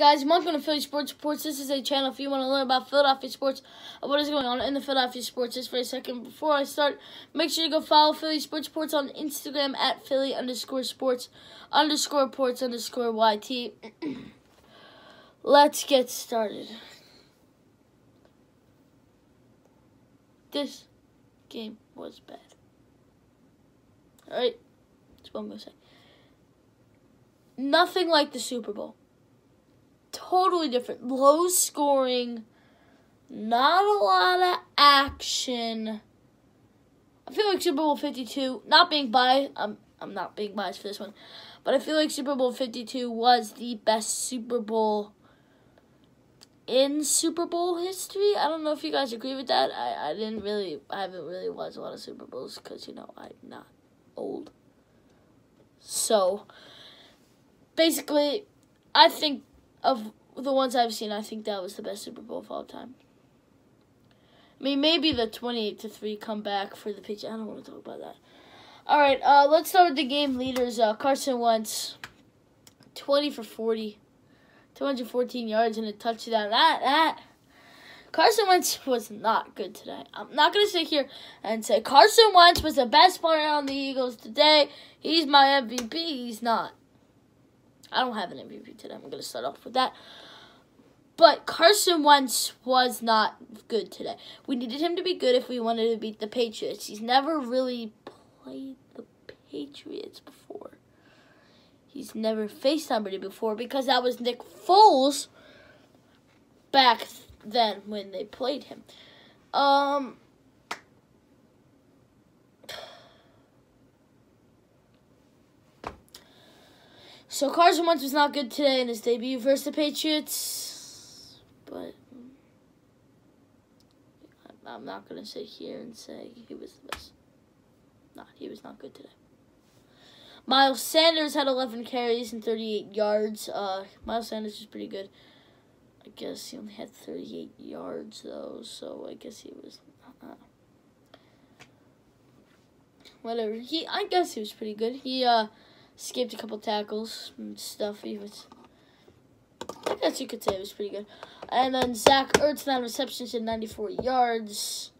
guys, welcome to Philly Sports Reports. This is a channel if you want to learn about Philadelphia sports uh, what is going on in the Philadelphia sports. Just for a second, before I start, make sure you go follow Philly Sports Reports on Instagram at Philly underscore sports underscore reports underscore YT. Let's get started. This game was bad. Alright? That's what I'm going to say. Nothing like the Super Bowl totally different. Low scoring, not a lot of action. I feel like Super Bowl 52, not being biased, I'm, I'm not being biased for this one, but I feel like Super Bowl 52 was the best Super Bowl in Super Bowl history. I don't know if you guys agree with that. I, I didn't really, I haven't really watched a lot of Super Bowls because, you know, I'm not old. So, basically, I think of the ones I've seen, I think that was the best Super Bowl of all time. I mean, maybe the 28 to 3 comeback for the Patriots. I don't want to talk about that. All right, uh, let's start with the game leaders. Uh, Carson Wentz, 20 for 40, 214 yards and a touchdown. That, that. Carson Wentz was not good today. I'm not going to sit here and say Carson Wentz was the best player on the Eagles today. He's my MVP. He's not. I don't have an MVP today. I'm going to start off with that. But Carson Wentz was not good today. We needed him to be good if we wanted to beat the Patriots. He's never really played the Patriots before. He's never faced somebody before because that was Nick Foles back then when they played him. Um So Carson Wentz was not good today in his debut versus the Patriots, but I'm not gonna sit here and say he was the best. Not he was not good today. Miles Sanders had 11 carries and 38 yards. Uh, Miles Sanders is pretty good. I guess he only had 38 yards though, so I guess he was. Uh, whatever. He, I guess he was pretty good. He uh escaped a couple tackles and stuff. He was, I guess you could say it was pretty good. And then Zach Ertz, nine receptions and 94 yards.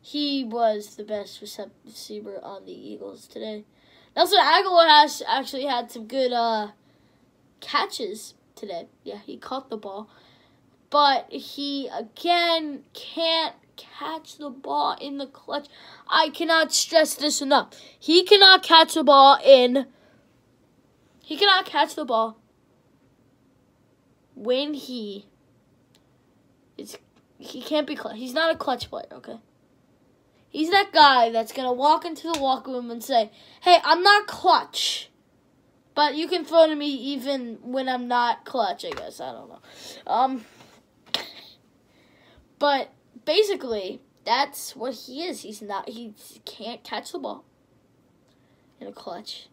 He was the best receiver on the Eagles today. Nelson Agholor has actually had some good uh, catches today. Yeah, he caught the ball. But he, again, can't catch the ball in the clutch. I cannot stress this enough. He cannot catch the ball in he cannot catch the ball when he is. He can't be clutch. He's not a clutch player, okay? He's that guy that's gonna walk into the locker room and say, "Hey, I'm not clutch." But you can throw to me even when I'm not clutch, I guess. I don't know. Um But basically, that's what he is. He's not he can't catch the ball in a clutch.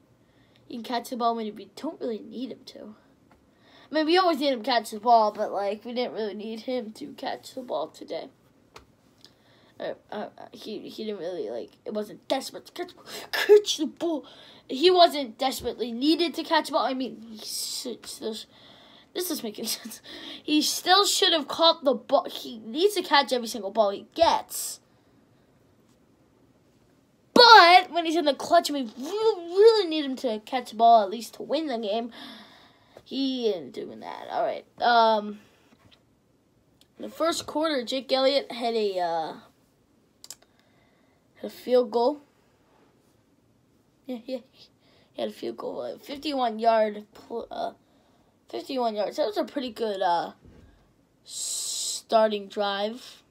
He can catch the ball when we don't really need him to. I mean, we always need him to catch the ball, but like we didn't really need him to catch the ball today. Uh, uh, he he didn't really like it wasn't desperate to catch catch the ball. He wasn't desperately needed to catch the ball. I mean, he this is making sense. He still should have caught the ball. He needs to catch every single ball he gets. But when he's in the clutch, we really, really need him to catch the ball at least to win the game. He ain't doing that. All right. Um, the first quarter, Jake Elliott had a uh, had a field goal. Yeah, yeah, he had a field goal, a fifty-one yard, uh, fifty-one yards. That was a pretty good uh, starting drive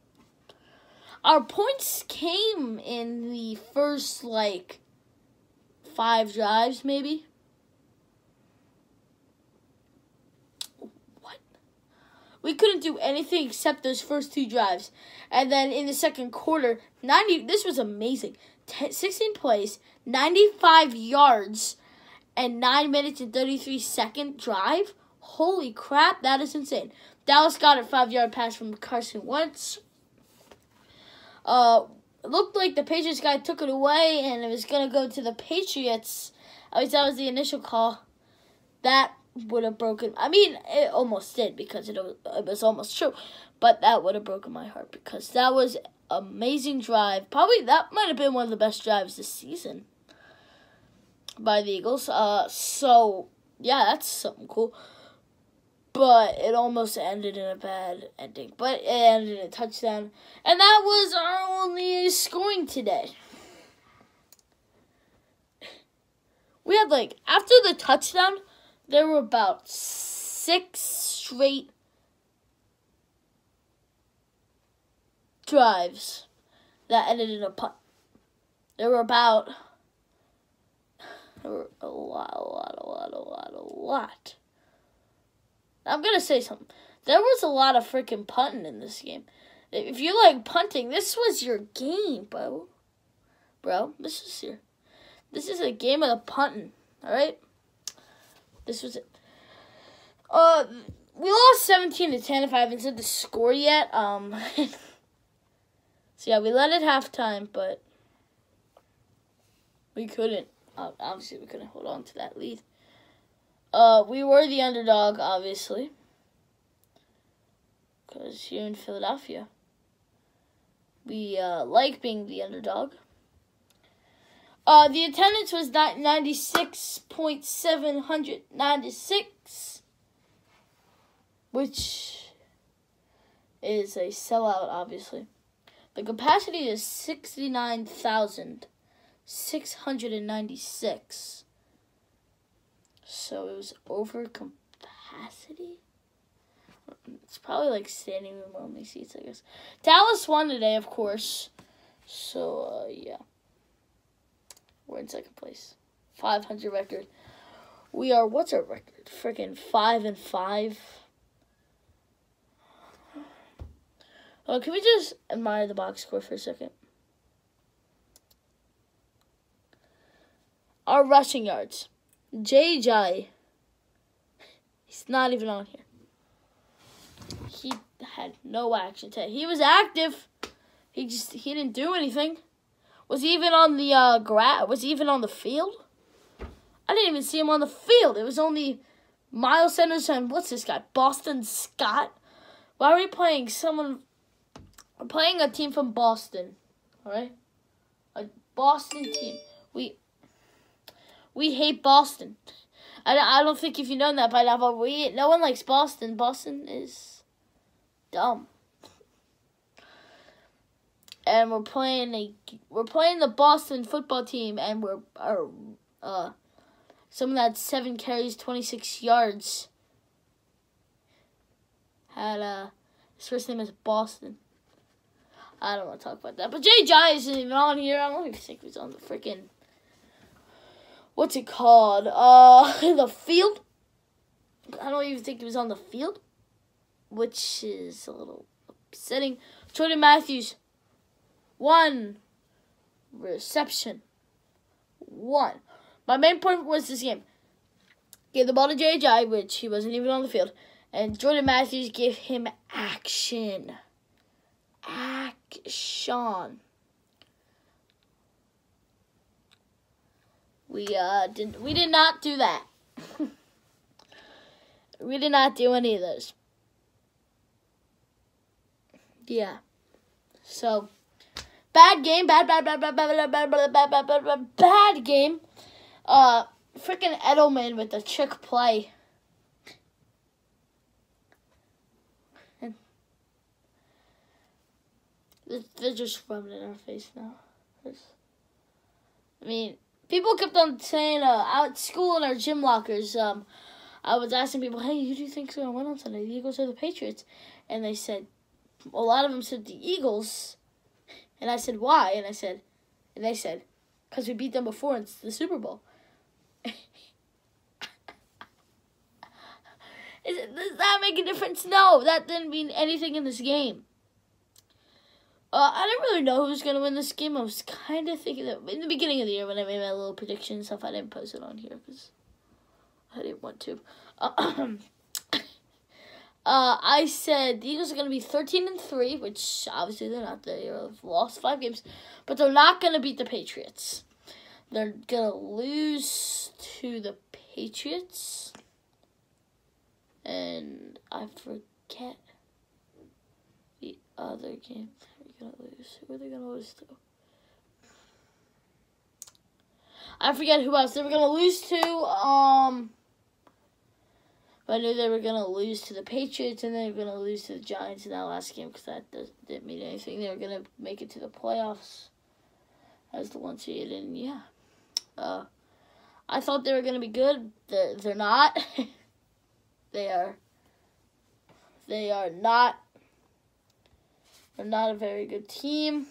our points came in the first like five drives, maybe. What? We couldn't do anything except those first two drives. And then in the second quarter, 90 this was amazing. 10, 16 plays, 95 yards, and 9 minutes and 33 second drive. Holy crap, that is insane. Dallas got a 5 yard pass from Carson Wentz. Uh, looked like the Patriots guy took it away and it was going to go to the Patriots. At least that was the initial call. That would have broken. I mean, it almost did because it was, it was almost true, but that would have broken my heart because that was amazing drive. Probably that might have been one of the best drives this season by the Eagles. Uh, so yeah, that's something cool. But it almost ended in a bad ending. But it ended in a touchdown, and that was our only scoring today. We had like after the touchdown, there were about six straight drives that ended in a punt. There were about there were a lot, a lot, a lot, a lot, a lot. I'm gonna say something. There was a lot of freaking punting in this game. If you like punting, this was your game, bro. Bro, this is your this is a game of the punting. Alright? This was it. Uh we lost seventeen to ten if I haven't said the score yet. Um So yeah, we led at halftime, but we couldn't. Obviously, we couldn't hold on to that lead. Uh, we were the underdog, obviously, because here in Philadelphia, we uh, like being the underdog. Uh, the attendance was ninety six point seven hundred ninety six, which is a sellout, obviously. The capacity is 69,696. So it was over capacity? It's probably like standing room only seats, I guess. Dallas won today, of course. So, uh, yeah. We're in second place. 500 record. We are, what's our record? Freaking 5 and 5. Oh, can we just admire the box score for a second? Our rushing yards. JJ. He's not even on here. He had no action today. He was active. He just he didn't do anything. Was he even on the uh gra- was he even on the field? I didn't even see him on the field. It was only Miles Sanders and what's this guy? Boston Scott. Why are we playing someone we're playing a team from Boston. Alright? A Boston team. We we hate Boston. I, I don't think if you know that by now, but we no one likes Boston. Boston is dumb. And we're playing a we're playing the Boston football team, and we're uh someone that seven carries, twenty six yards. Had uh his first name is Boston. I don't want to talk about that. But JJ isn't even on here. I don't even think he's on the freaking. What's it called? Uh, the field. I don't even think he was on the field, which is a little upsetting. Jordan Matthews, one reception, one. My main point was this game. Gave the ball to JJ, which he wasn't even on the field, and Jordan Matthews gave him action. Action. We uh did we did not do that. we did not do any of those. Yeah. So bad game, bad bad bad bad bad bad bad bad bad bad bad bad bad game. Uh freaking Edelman with the trick play. They're just rubbing in our face now. I mean, people kept on saying uh, out school in our gym lockers. Um, I was asking people, "Hey, who do you think's to win on Sunday? The Eagles or the Patriots?" And they said, a lot of them said the Eagles. And I said, "Why?" And I said, and they said, "Cause we beat them before in the Super Bowl." It, does that make a difference? No, that didn't mean anything in this game. Uh, I didn't really know who was going to win this game. I was kind of thinking that in the beginning of the year when I made my little prediction stuff, I didn't post it on here because I didn't want to. Uh, uh, I said the Eagles are going to be 13 and 3, which obviously they're not. They have lost five games, but they're not going to beat the Patriots. They're going to lose to the Patriots. And I forget the other game gonna lose. Who are they gonna lose to? I forget who else they were gonna lose to. Um, but I knew they were gonna lose to the Patriots and they were gonna lose to the Giants in that last game because that does, didn't mean anything. They were gonna make it to the playoffs as the one seed, and yeah, uh, I thought they were gonna be good. They're, they're not. they are. They are not. They're not a very good team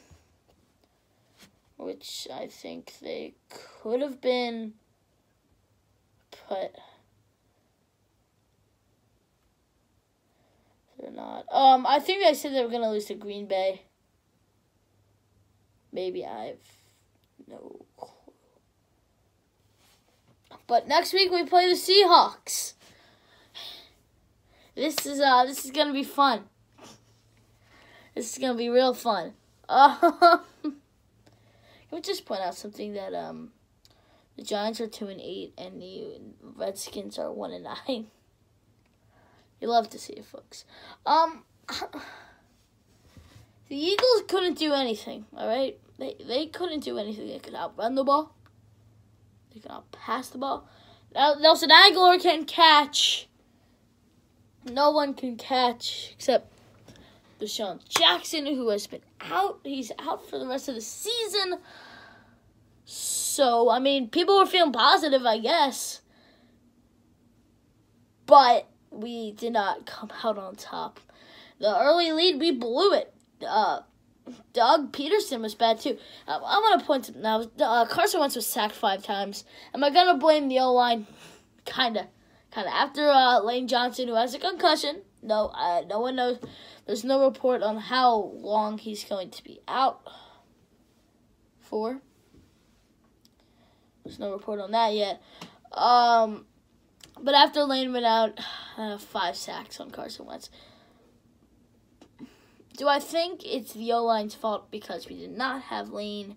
which I think they could have been, but they're not. Um, I think I said they were gonna lose to Green Bay. Maybe I've no clue. But next week we play the Seahawks. This is uh this is gonna be fun. This is gonna be real fun. Uh, Let me just point out something that um, the Giants are two and eight, and the Redskins are one and nine. You love to see it, folks. Um, the Eagles couldn't do anything. All right, they they couldn't do anything. They could outrun the ball. They could pass the ball. Nelson Agholor can catch. No one can catch except DeSean Jackson, who has been out. He's out for the rest of the season. So, I mean, people were feeling positive, I guess. But we did not come out on top. The early lead, we blew it. Uh, Doug Pederson was bad too. Uh, I want to point something out. Uh, Carson Wentz was sacked five times. Am I gonna blame the O line? Kinda, kinda. After uh, Lane Johnson, who has a concussion, no, uh, no one knows. There's no report on how long he's going to be out for. There's no report on that yet. Um, but after Lane went out, uh, five sacks on Carson Wentz. Do I think it's the O line's fault because we did not have Lane?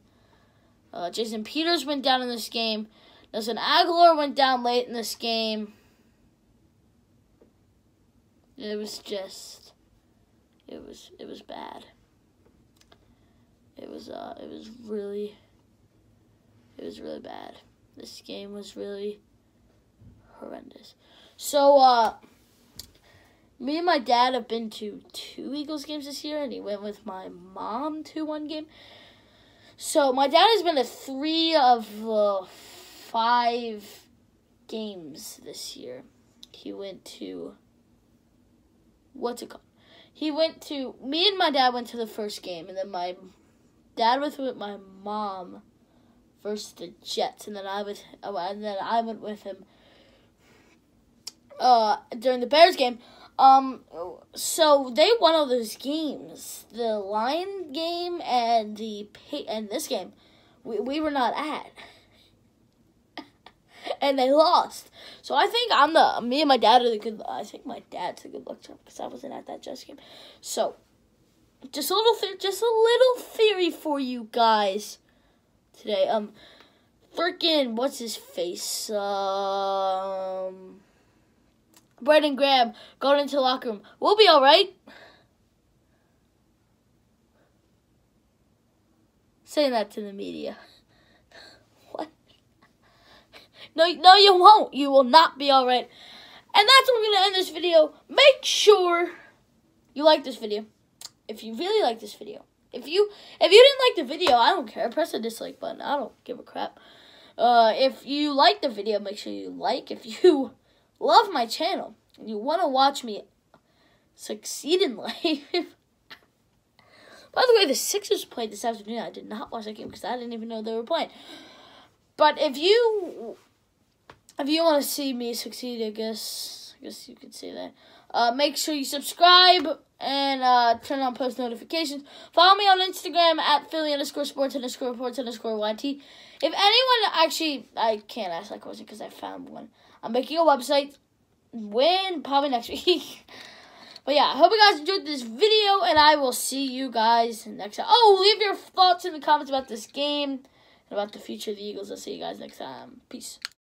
Uh, Jason Peters went down in this game. Nelson Agholor went down late in this game. It was just, it was it was bad. It was uh it was really it was really bad. This game was really horrendous. So, uh, me and my dad have been to two Eagles games this year, and he went with my mom to one game. So, my dad has been to three of the five games this year. He went to, what's it called? He went to, me and my dad went to the first game, and then my dad was with my mom versus the Jets, and then I was oh, and then I went with him uh, during the Bears game. Um, so they won all those games, the Lion game and the and this game, we we were not at, and they lost. So I think I'm the me and my dad are the good. I think my dad's the good luck charm because I wasn't at that Jets game. So, just a little, just a little theory for you guys today. Um, freaking what's his face? Um, Brandon Graham going into the locker room. We'll be all right. Saying that to the media. what? No, no, you won't. You will not be all right. And that's where we're gonna end this video. Make sure you like this video. If you really like this video, if you if you didn't like the video, I don't care. Press the dislike button. I don't give a crap. Uh, if you like the video, make sure you like. If you love my channel and you want to watch me succeed in life. By the way, the Sixers played this afternoon. I did not watch that game because I didn't even know they were playing. But if you if you want to see me succeed, I guess I guess you could say that. Uh, make sure you subscribe and uh, turn on post notifications. Follow me on Instagram at Philly underscore sports underscore reports underscore YT. If anyone actually, I can't ask that question because I found one. I'm making a website. When? Probably next week. but yeah, I hope you guys enjoyed this video, and I will see you guys next time. Oh, leave your thoughts in the comments about this game and about the future of the Eagles. I'll see you guys next time. Peace.